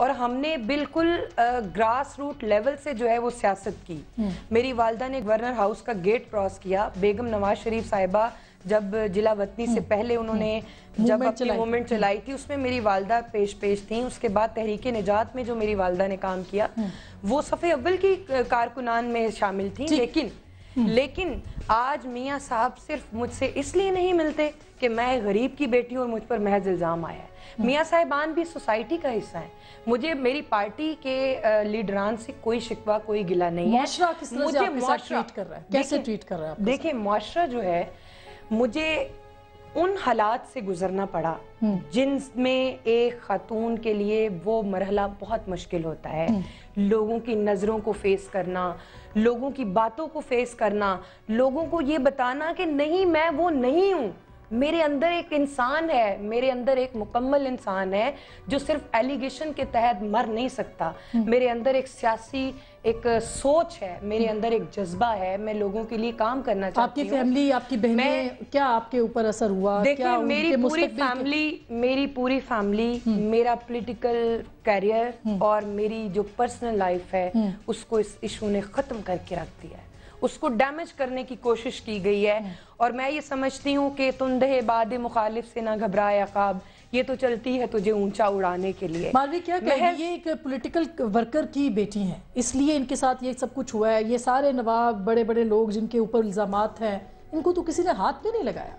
और हमने बिल्कुल ग्रास रूट लेवल से जो है वो सियासत की। मेरी वालदा ने गवर्नर हाउस का गेट क्रॉस किया बेगम नवाज़ शरीफ साहिबा जब जिला वतनी से पहले उन्होंने जब अपनी मूवमेंट चलाई थी उसमें मेरी वालदा पेश पेश थी। उसके बाद तहरीक निजात में जो मेरी वालदा ने काम किया वो सफ़े अव्वल की कारकुनान में शामिल थी। लेकिन लेकिन आज मियाँ साहब सिर्फ़ मुझसे इसलिए नहीं मिलते कि मैं गरीब की बेटी हूँ और मुझ पर महज इल्ज़ाम आया है। मियाँ साहिबान भी सोसाइटी का हिस्सा है। मुझे मेरी पार्टी के लीडरान से कोई शिकवा कोई गिला नहीं है। मुझे ट्रीट कर रहा है? कैसे ट्रीट कर रहा है देखिए मुआशरा जो है मुझे उन हालात से गुजरना पड़ा हम्म। जिनमें एक खातून के लिए वो मरहला बहुत मुश्किल होता है। हम्म। लोगों की नज़रों को फेस करना लोगों की बातों को फेस करना लोगों को ये बताना कि नहीं मैं वो नहीं हूँ। मेरे अंदर एक इंसान है मेरे अंदर एक मुकम्मल इंसान है जो सिर्फ़ एलिगेशन के तहत मर नहीं सकता हम्म। मेरे अंदर एक सियासी एक सोच है मेरे हम्म। अंदर एक जज्बा है मैं लोगों के लिए काम करना चाहती आपकी फैमिली आपकी बहनें क्या आपके ऊपर असर हुआ देखिए मेरी पूरी फैमिली मेरी पूरी फैमिली मेरा पॉलिटिकल कैरियर और मेरी जो पर्सनल लाइफ है हम्म। उसको इस इशू ने ख़त्म करके रख दिया है उसको डैमेज करने की कोशिश की गई है। और मैं ये समझती हूँ कि तुंदे बाद मुखालिफ से ना घबराए अकाब। ये तो चलती है तुझे ऊँचा उड़ाने के लिए। मालवी क्या कहें ये एक पॉलिटिकल वर्कर की बेटी हैं। इसलिए इनके साथ ये सब कुछ हुआ है। ये सारे नवाब बड़े बड़े लोग जिनके ऊपर इल्ज़ाम हैं इनको तो किसी ने हाथ भी नहीं लगाया।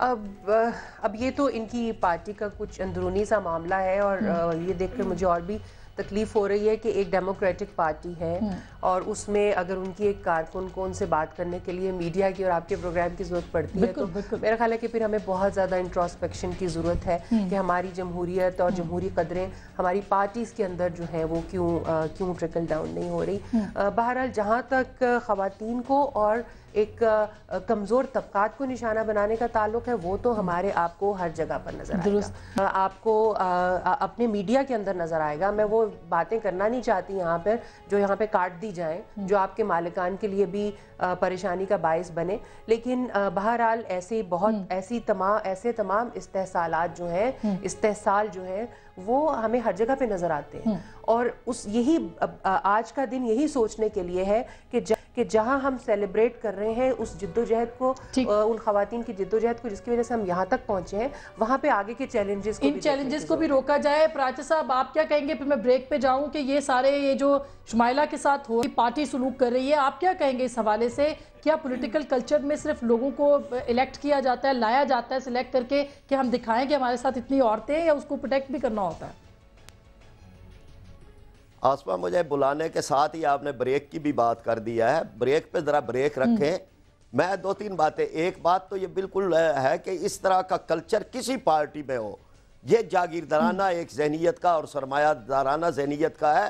अब अब ये तो इनकी पार्टी का कुछ अंदरूनी सा मामला है और हम्म। ये देख कर मुझे और भी तकलीफ़ हो रही है कि एक डेमोक्रेटिक पार्टी है हम्म। और उसमें अगर उनकी एक कारकुन को उनसे बात करने के लिए मीडिया की और आपके प्रोग्राम की ज़रूरत पड़ती है तो मेरा ख्याल है कि फिर हमें बहुत ज़्यादा इंट्रोस्पेक्शन की ज़रूरत है हम्म। कि हमारी जमहूरियत और हम्म। जमहूरी कदरें हमारी पार्टीज़ के अंदर जो है वो क्यों क्यों ट्रिकल डाउन नहीं हो रही बहरहाल जहाँ तक खातन को और एक कमज़ोर तबकात को निशाना बनाने का ताल्लुक है वो तो हमारे आपको हर जगह पर नज़र आएगा आपको अपने मीडिया के अंदर नज़र आएगा मैं वो बातें करना नहीं चाहती यहाँ पर जो यहाँ पे काट दी जाए जो आपके मालिकान के लिए भी परेशानी का बायस बने लेकिन बहरहाल ऐसे बहुत हम्म। ऐसी तमाम ऐसे तमाम इस्तेसालात जो हैं हम्म। इस्तेसाल जो है वो हमें हर जगह पे नज़र आते हैं हम्म। और उस यही आज का दिन यही सोचने के लिए है कि कि जहाँ हम सेलिब्रेट कर रहे हैं उस जिद्दोजहद को उन खातन की जिद्दोजहद को जिसकी वजह से हम यहाँ तक पहुँचे हैं वहाँ पे आगे के चैलेंजेस इन चैलेंजेस को भी रोका जाए। प्राचा साहब आप क्या कहेंगे? फिर मैं ब्रेक पे जाऊँ कि ये सारे ये जो शुमाइला के साथ हो पार्टी सलूक कर रही है आप क्या कहेंगे इस हवाले से? क्या पॉलिटिकल कल्चर में सिर्फ़ लोगों को इलेक्ट किया जाता है लाया जाता है सिलेक्ट करके कि हम दिखाएँ कि हमारे साथ इतनी औरतें हैं या उसको प्रोटेक्ट भी करना होता है? आसमा मुझे बुलाने के साथ ही आपने ब्रेक की भी बात कर दिया है ब्रेक पे ज़रा ब्रेक हम्म। रखें मैं दो तीन बातें एक बात तो ये बिल्कुल है कि इस तरह का कल्चर किसी पार्टी में हो ये जागीरदाराना हम्म। एक जहनीत का और सरमायादाराना जहनीत का है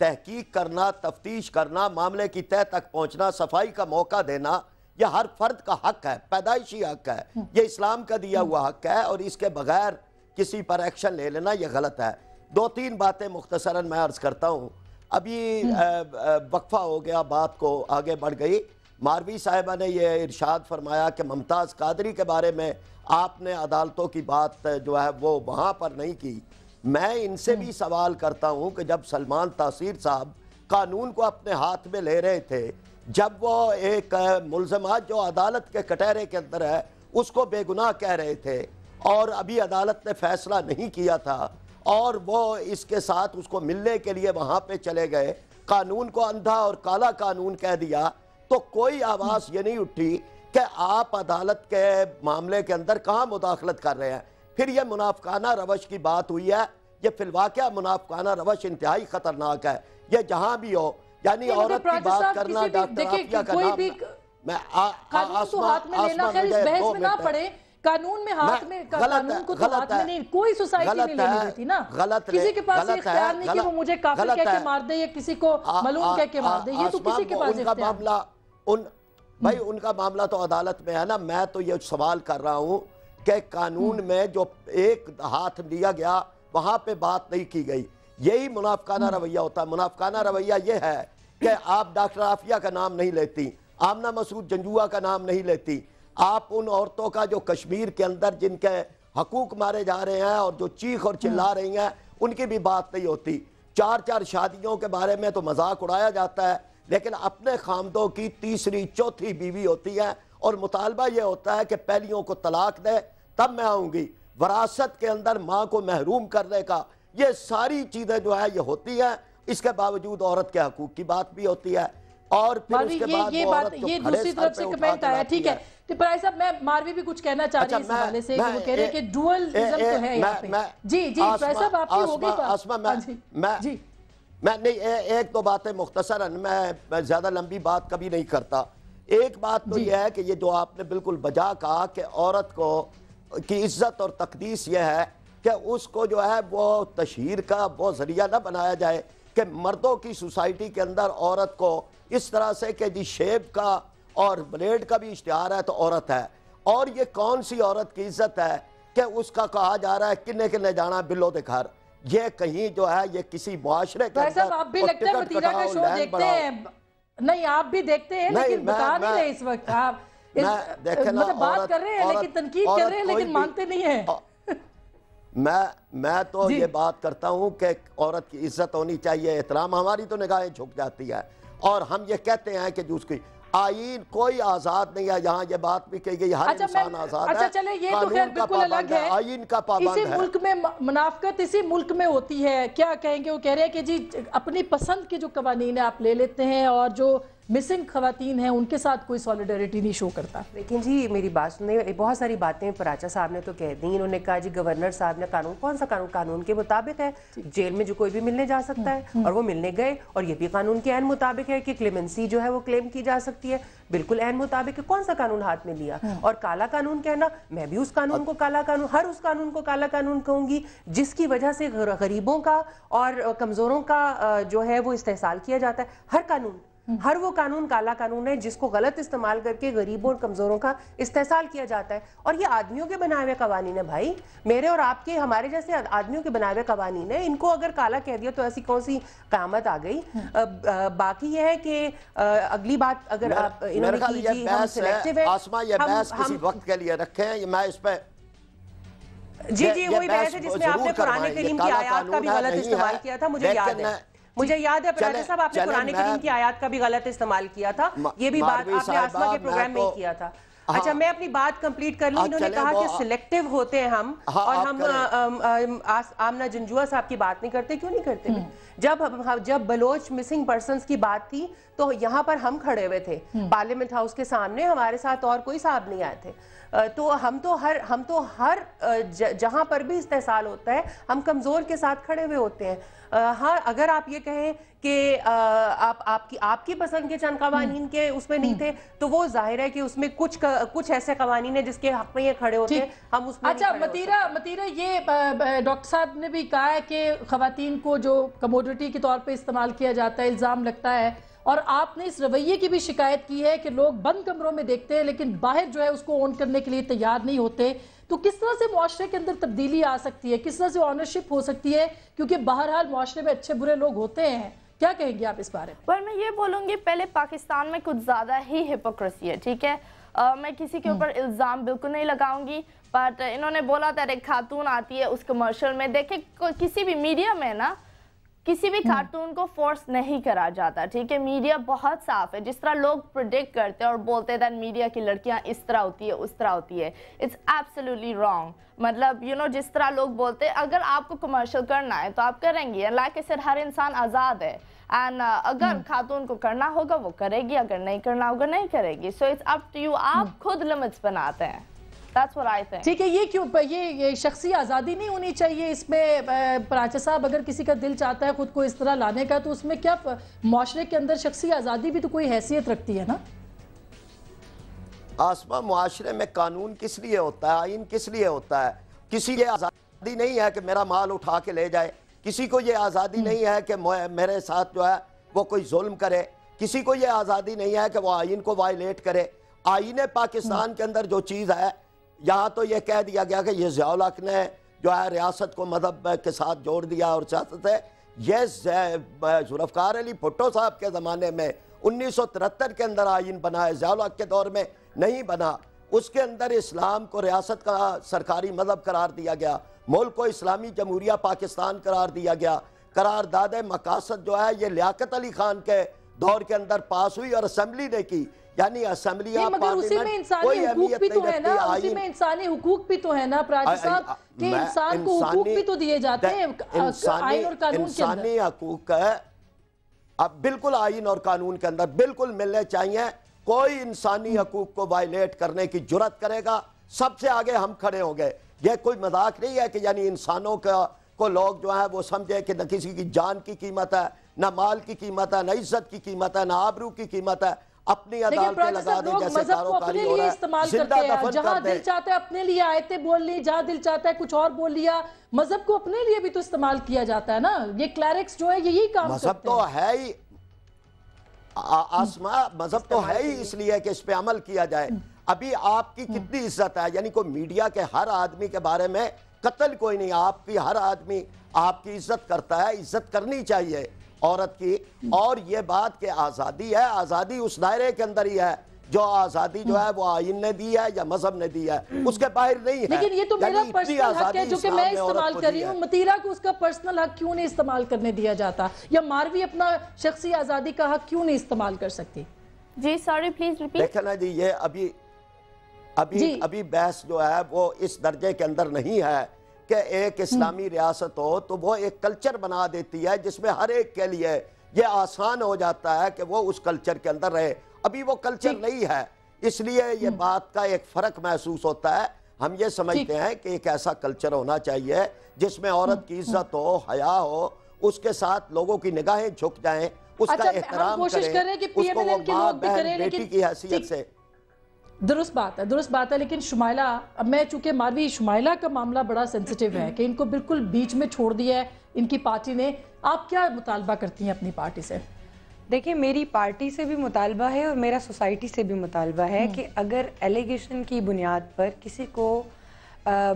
तहकीक करना तफ्तीश करना मामले की तय तक पहुँचना सफ़ाई का मौका देना यह हर फर्द का हक है पैदाइशी हक है हम्म। ये इस्लाम का दिया हुआ हक है और इसके बगैर किसी पर एक्शन ले लेना यह गलत है दो तीन बातें मुख्तसरा मैं अर्ज़ करता हूँ अभी हम्म। वक्फा हो गया बात को आगे बढ़ गई मारवी साहिबा ने यह इरशाद फरमाया कि मुमताज़ कादरी के बारे में आपने अदालतों की बात जो है वो वहाँ पर नहीं की मैं इनसे भी हम्म। सवाल करता हूँ कि जब सलमान तासीर साहब कानून को अपने हाथ में ले रहे थे जब वो एक मुलजमात जो अदालत के कटहरे के अंदर है उसको बेगुनाह कह रहे थे और अभी अदालत ने फैसला नहीं किया था और वो इसके साथ उसको मिलने के लिए वहाँ पे चले गए। कानून को अंधा और काला कानून कह दिया। तो कोई आवाज़ ये नहीं उठी कि आप अदालत के मामले के अंदर कहाँ मुदाखलत कर रहे हैं। फिर ये मुनाफकाना रवश की बात हुई है। ये फिलवाक़ मुनाफकाना रवश इंतहाई ख़तरनाक है। ये जहाँ भी हो यानी औरत की बात करना डॉक्टर का नाम मैं आसमा पड़े। कानून में हाथ में कानून को तो हाथ में नहीं कोई सोसाइटी नहीं लेनी देती ना। गलत किसी के पास इख्तियार नहीं कि वो मुझे काफिर कह के मार दे या किसी को मलूम कह के मार दे ये तो किसी के पास उनका मामला उन भाई उनका मामला तो अदालत में है ना मैं तो ये सवाल कर रहा हूँ कि कानून हम्म। में जो एक हाथ लिया गया वहाँ पे बात नहीं की गई। यही मुनाफकाना हम्म। रवैया होता है। मुनाफकाना रवैया ये है कि आप डॉक्टर आफिया का नाम नहीं लेती आमना मसूद जंजुआ का नाम नहीं लेती आप उन औरतों का जो कश्मीर के अंदर जिनके हकूक मारे जा रहे हैं और जो चीख और चिल्ला हम्म। रही हैं उनकी भी बात नहीं होती। चार चार शादियों के बारे में तो मज़ाक उड़ाया जाता है लेकिन अपने खामदों की तीसरी चौथी बीवी होती है और मुतालबा यह होता है कि पहलियों को तलाक दे तब मैं आऊँगी। वरासत के अंदर माँ को महरूम करने का ये सारी चीज़ें जो है ये होती हैं। इसके बावजूद औरत के हकूक की बात भी होती है। और फिर उसके ये बाद ये बात को ये दूसरी तरफ़ से कमेंट आया ठीक है। तो साहब मैं मारवी भी कुछ कहना चाह रही अच्छा, है से वो कह रहे हैं कि ए- जो है यहाँ पे। जी जी साहब आपकी आसमा- बात। आसमा, मैं- हाँ मैं- जी। मैं नहीं एक दो बातें मुख्तसरन मैं, मैं ज़्यादा लंबी बात कभी नहीं करता। एक बात तो यह है कि ये जो आपने बिल्कुल बजा कहा कि औरत को की इज़्ज़त और तकदीस यह है कि उसको जो है वो तशहर का वो ज़रिया ना बनाया जाए कि मर्दों की सोसाइटी के अंदर औरत को इस तरह से कि जी शेब का और ब्लेड का भी इश्तहार है तो औरत है। और ये कौन सी औरत की इज़्ज़त है कि उसका कहा जा रहा है किन्ने किन्ने जाना बिलो दे घर? ये कहीं जो है ये किसी मुआशरे के आप भी लगता है का शो देखते हैं। नहीं आप भी देखते हैं लेकिन मैं- बता नहीं रहे इस वक्त आप। मतलब बात कर रहे हैं लेकिन तनकीद कर रहे हैं लेकिन मानते नहीं है। मैं मैं तो ये बात करता हूँ कि औरत की इज़्ज़त होनी चाहिए एहतराम। हमारी तो निगाहें झुक जाती है। और हम ये कहते हैं कि जो उसकी आईन कोई आज़ाद नहीं है। यहाँ ये बात भी कही गई हर अच्छा इंसान आज़ाद अच्छा है। चले ये तो खैर का बिल्कुल अलग है आईन का पाबंद इसी मुल्क में मुनाफ्त इसी मुल्क में होती है। क्या कहेंगे वो कह रहे हैं कि जी अपनी पसंद के जो कवानीन है आप ले लेते हैं और जो मिसिंग खवातीन हैं उनके साथ कोई सॉलिडरिटी नहीं शो करता। लेकिन जी मेरी बात सुनिए बहुत सारी बातें पराचा साहब ने तो कह दी इन्होंने कहा जी गवर्नर साहब ने कानून कौन सा कानून कानून के मुताबिक है? जेल में जो कोई भी मिलने जा सकता है और वो मिलने गए और ये भी कानून के एन मुताबिक है कि क्लेमेंसी जो है वो क्लेम की जा सकती है। बिल्कुल एन मुताबिक है कौन सा कानून हाथ में लिया? और काला कानून कहना मैं भी उस कानून को काला कानून हर उस कानून को काला कानून कहूँगी जिसकी वजह से गरीबों का और कमजोरों का जो है वो इस्तेसाल किया जाता है। हर कानून हर वो कानून काला कानून है जिसको गलत इस्तेमाल करके गरीबों और कमजोरों का इस्तेसाल किया जाता है। और ये आदमियों के बनाए हुए कवानीन है भाई। मेरे और आपके हमारे जैसे आदमियों के बनाए हुए कवानीन है। इनको अगर काला कह दिया तो ऐसी कौन सी कामत आ गई? अब, अ, बाकी ये है कि अगली बात अगर मेरा- आप इन्होंने जी हम बहस सिलेक्टिव आसमा ये हम- बहस किसी हम- वक्त के लिए रखें। ये मैं इस पे जी जी वही बहस है जिसमें आपने पुराने करीम की आयात का भी गलत इस्तेमाल किया था मुझे याद है। मुझे याद है पराठा साहब आपने पुराने करीम की आयात का भी गलत इस्तेमाल किया था ये भी बात आपने आसमा के प्रोग्राम में ही तो- किया था हाँ। अच्छा मैं अपनी बात कंप्लीट कर लूँ हाँ, इन्होंने कहा कि सिलेक्टिव होते हैं हम हाँ, और हम। अम, अम, आमना जंजुआ साहब की बात नहीं करते क्यों नहीं करते हम्म। जब हम- जब बलोच मिसिंग पर्सन की बात थी तो यहाँ पर हम खड़े हुए थे हम्म। पार्लियामेंट हाउस के सामने हमारे साथ और कोई साहब नहीं आए थे तो हम तो हर हम तो हर जहाँ पर भी इस्तेसाल होता है हम कमज़ोर के साथ खड़े हुए होते हैं। हाँ अगर आप ये कहें कि आप आपकी आपकी पसंद के चंद कवानीन के उसमें नहीं थे तो वो ज़ाहिर है कि उसमें कुछ कुछ ऐसे कवानीन है जिसके हक में ये खड़े होते हैं हम उसमें अच्छा मतीरा मतीरा ये डॉक्टर साहब ने भी कहा है कि खातन को जो कमोडिटी के तौर पे इस्तेमाल किया जाता है इल्ज़ाम लगता है और आपने इस रवैये की भी शिकायत की है कि लोग बंद कमरों में देखते हैं लेकिन बाहर जो है उसको ऑन करने के लिए तैयार नहीं होते। तो किस तरह से मुआशरे के अंदर तब्दीली आ सकती है? किस तरह से ऑनरशिप हो सकती है? क्योंकि बहरहाल मुआशरे में अच्छे बुरे लोग होते हैं। क्या कहेंगे आप इस बारे में? पर मैं ये बोलूँगी पहले पाकिस्तान में कुछ ज़्यादा ही हिपोक्रेसी है ठीक है? अ, मैं किसी के ऊपर इल्ज़ाम बिल्कुल नहीं लगाऊँगी बट इन्होंने बोला था एक खातून आती है उस कमर्शियल में। देखे किसी भी मीडिया में ना किसी भी खातून को फोर्स नहीं करा जाता ठीक है? मीडिया बहुत साफ़ है। जिस तरह लोग प्रिडिक्ट करते हैं और बोलते हैं मीडिया की लड़कियाँ इस तरह होती है उस तरह होती है इट्स एब्सोल्युटली रॉन्ग मतलब यू you नो know, जिस तरह लोग बोलते हैं अगर आपको कमर्शियल करना है तो आप करेंगे। लाइक सर हर इंसान आज़ाद है। एंड uh, अगर खातून को करना होगा वो करेगी। अगर नहीं करना होगा नहीं करेगी। So it's up to you आप खुद लिमिट्स बनाते हैं। दैट्स व्हाट आई थिंक ठीक है ये क्यों ये ये शख्सी आज़ादी नहीं होनी चाहिए इसमें पराचा साहब अगर किसी का दिल चाहता है खुद को इस तरह लाने का तो उसमें क्या मुआशरे के अंदर शख्सी आज़ादी भी तो कोई हैसियत रखती है ना? आसमा मुआशरे में कानून किस लिए होता है आइन किस लिए होता है? किसी ये आज़ादी नहीं है कि मेरा माल उठा के ले जाए। किसी को ये आज़ादी नहीं है कि मेरे साथ जो है वो कोई जुल्म करे। किसी को ये आज़ादी नहीं है कि वो आइन को वायलेट करे। आइन पाकिस्तान के अंदर जो चीज़ है यहाँ तो ये कह दिया गया कि ये ज़ियाउल हक ने जो है रियासत को मदद के साथ जोड़ दिया और सियासत है। ये जुल्फ़ार अली भुट्टो साहब के ज़माने में, उन्नीस सौ तिहत्तर के अंदर आइन बना है ज़ियाउल हक के दौर में नहीं बना। उसके अंदर इस्लाम को रियासत का सरकारी मज़हब करार दिया गया, मुल्क को इस्लामी जमहूरिया पाकिस्तान करार दिया गया। करारदाद मकासद जो है, ये लियाकत अली खान के दौर के अंदर पास हुई और असेंबली ने की। यानी असेंबली नहीं मगर उसी में इंसानी हुकूक भी तो है ना उसी में इंसानी हुकूक भी तो है ना प्राची साहब कि इंसान को हुकूक भी तो दिए जाते हैं आइन और कानून इंसानी हकूक अब बिल्कुल आइन और कानून के अंदर बिल्कुल मिलने चाहिए। कोई इंसानी हकूक को वायलेट करने की ज़रूरत करेगा। सबसे आगे हम खड़े हो गए। ये कोई मज़ाक नहीं है कि यानी इंसानों का को लोग जो है वो समझे कि न किसी की जान की कीमत है न माल की कीमत है ना इज़्ज़त की कीमत है ना आबरू की कीमत है। अपनी अदालतें लगा दे जैसे कारोकारी हो रहा है। ज़िंदा दफन जहाँ दिल चाहता है अपने लिए आयतें बोल ली जहाँ दिल चाहता है कुछ और बोल लिया मज़हब को अपने लिए भी तो इस्तेमाल किया जाता है ना। ये क्लैरिक्स जो है यही काम मज़हब तो है। ही आसमा मज़हब तो है ही इसलिए कि इस पे अमल किया जाए। अभी आपकी कितनी इज़्ज़त है? यानी कोई मीडिया के हर आदमी के बारे में कत्ल कोई नहीं आपकी हर आदमी आपकी इज़्ज़त करता है। इज़्ज़त करनी चाहिए। औरत की। और ये बात कि आज़ादी है आज़ादी उस दायरे के अंदर ही है जो आज़ादी जो है वो आइन ने दी है या मज़हब ने दी है उसके बाहर नहीं है। लेकिन ये तो मेरा पर्सनल हक है जो कि मैं इस्तेमाल कर रही हूँ। मतीरा को उसका पर्सनल हक क्यों नहीं इस्तेमाल करने दिया जाता? या मारवी अपना शख्सी आज़ादी का हक क्यों नहीं इस्तेमाल कर सकती? जी सॉरी प्लीज़ रिपीट देखे ना जी ये अभी अभी अभी बहस जो है वो इस दर्जे के अंदर नहीं है। कि एक इस्लामी रियासत हो तो वो एक कल्चर बना देती है जिसमें हर एक के लिए ये आसान हो जाता है कि वो उस कल्चर के अंदर रहे। अभी वो कल्चर नहीं है इसलिए ये हम्म। बात का एक फ़र्क महसूस होता है। हम ये समझते हैं कि एक ऐसा कल्चर होना चाहिए जिसमें औरत की हम्म। इज़्ज़त हो हया हो उसके साथ लोगों की निगाहें झुक जाएँ उसका अच्छा, एहतराम करें उसको वो माँ बहन बेटी की हैसियत से दुरुस्त बात है दुरुस्त बात है लेकिन शुमाइला अब मैं चूँकि मारवी शुमाइला का मामला बड़ा सेंसिटिव है कि इनको बिल्कुल बीच में छोड़ दिया है इनकी पार्टी ने आप क्या मुतालबा करती हैं अपनी पार्टी से देखिए मेरी पार्टी से भी मुतालबा है और मेरा सोसाइटी से भी मुतालबा है हम्म। कि अगर एलिगेशन की बुनियाद पर किसी को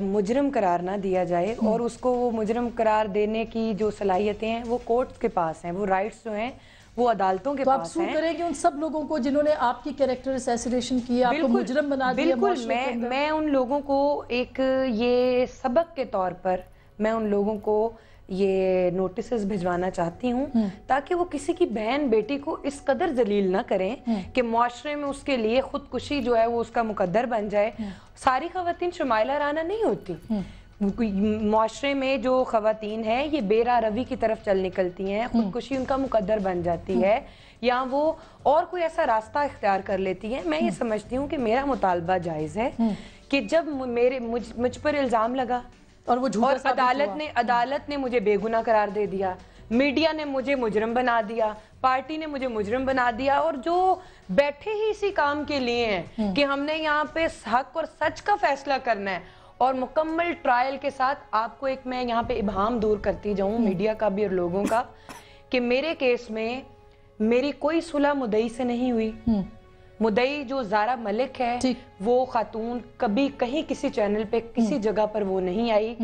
मुजरम करार ना दिया जाए हम्म। और उसको वो मुजरम करार देने की जो सलाहियतें हैं वो कोर्ट्स के पास हैं वो राइट्स जो हैं वो अदालतों के तो पास आप करेंगे उन सब लोगों को जिन्होंने आपकी कैरेक्टर असैसिनेशन की आपको मुजरम बना दिया बिल्कुल मैं मैं उन लोगों को एक ये सबक के तौर पर मैं उन लोगों को ये नोटिस भिजवाना चाहती हूँ हम्म। ताकि वो किसी की बहन बेटी को इस कदर जलील ना करें हम्म। कि माशरे में उसके लिए खुदकुशी जो है वो उसका मुकदर बन जाए हम्म। सारी खातन शुमाइला राना नहीं होती मुआरे में जो खातन है ये बेरा रवि की तरफ़ चल निकलती हैं खुदकुशी उनका मुकदर बन जाती है। या वो और कोई ऐसा रास्ता इख्तियार कर लेती है मैं ये समझती हूँ कि मेरा मुतालबा जायज़ है कि जब मेरे मुझ मुझ पर इल्ज़ाम लगा और वो और अदालत ने अदालत ने मुझे बेगुना करार दे दिया मीडिया ने मुझे मुजरम बना दिया पार्टी ने मुझे मुजरम बना दिया और जो बैठे ही इसी काम के लिए हैं हम्म। कि हमने यहाँ पे हक और सच का फैसला करना है और मुकम्मल ट्रायल के साथ आपको एक मैं यहाँ पे इबाम दूर करती जाऊँ हम्म। मीडिया का भी और लोगों का कि मेरे केस में मेरी कोई सुलह मुदई से नहीं हुई हम्म। मुदई जो जारा मलिक है वो खातून कभी कहीं किसी चैनल पे किसी हम्म। जगह पर वो नहीं आई।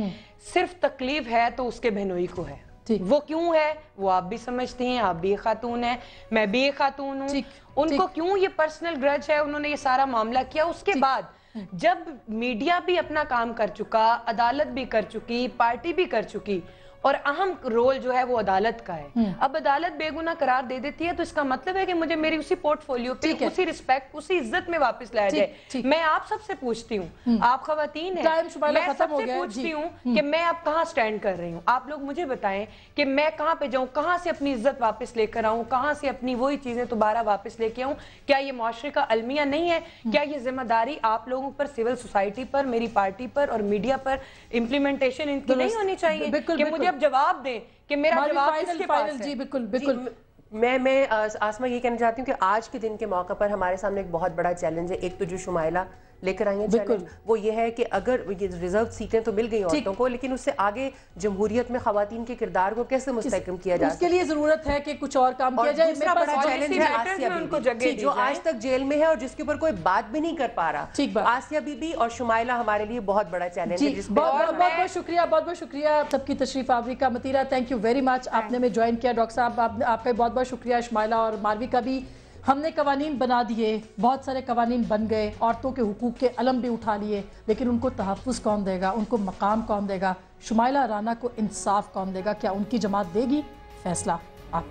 सिर्फ़ तकलीफ़ है तो उसके बहनोई को है वो क्यों है वो आप भी समझती हैं आप भी एक खातून है मैं भी एक खातून हूँ उनको क्यों ये पर्सनल ग्रज है उन्होंने ये सारा मामला किया उसके बाद। जब मीडिया भी अपना काम कर चुका, अदालत भी कर चुकी, पार्टी भी कर चुकी और अहम रोल जो है वो अदालत का है। हम्म। अब अदालत बेगुना करार दे देती है तो इसका मतलब है कि मुझे मेरी उसी पोर्टफोलियो पे उसी रिस्पेक्ट उसी इज़्ज़त में वापस लाया जाए। मैं आप सबसे पूछती हूँ हम्म। आप खवतीन है। मैं सबसे पूछती हूँ कि मैं अब कहाँ स्टैंड कर रही हूँ? आप लोग मुझे बताएँ कि मैं कहाँ पे जाऊँ कहाँ से अपनी इज़्ज़त वापस लेकर आऊँ कहाँ से अपनी वही चीज़ें दोबारा वापस लेके आऊँ? क्या ये माशरे का अलमिया नहीं है? हम्म। क्या ये ज़िम्मेदारी आप लोगों पर सिविल सोसाइटी पर मेरी पार्टी पर और मीडिया पर इम्प्लीमेंटेशन इनकी नहीं होनी चाहिए कि मुझे अब जवाब दें कि मेरा जवाब किसके पास है? जी बिल्कुल। बिल्कुल मैं मैं आसमा ये कहना चाहती हूँ कि आज के दिन के मौका पर हमारे सामने एक बहुत बड़ा चैलेंज है एक तो जो शुमाइला लेकर आई हैं वो ये है कि अगर ये रिज़र्व सीटें तो मिल गई औरतों को लेकिन उससे आगे जमहूरियत में खातन के किरदार को कैसे मुस्तकम किया जाए उसके लिए ज़रूरत है कि कुछ और काम किया जाए बड़ा चैलेंज है आसिया बीबी जो आज तक जेल में है और जिसके ऊपर कोई बात भी नहीं कर पा रहा। ठीक आसिया बीबी और शुमाइला हमारे लिए बहुत बड़ा चैलेंज है बहुत बहुत शुक्रिया बहुत बहुत शुक्रिया सबकी तशरीफ़ आवरी का मतीरा। थैंक यू वेरी मच आपने हमें ज्वाइन किया डॉक्टर साहब आपका बहुत बहुत शुक्रिया शुमाइला और मारवी का भी। हमने कवानीन बना दिए, बहुत सारे कवानीन बन गए, औरतों के हकूक़ के अलम भी उठा लिए, लेकिन उनको तहफ़ कौन देगा? उनको मकाम कौन देगा? शुमाइला राना को इंसाफ कौन देगा? क्या उनकी जमात देगी? फैसला आप।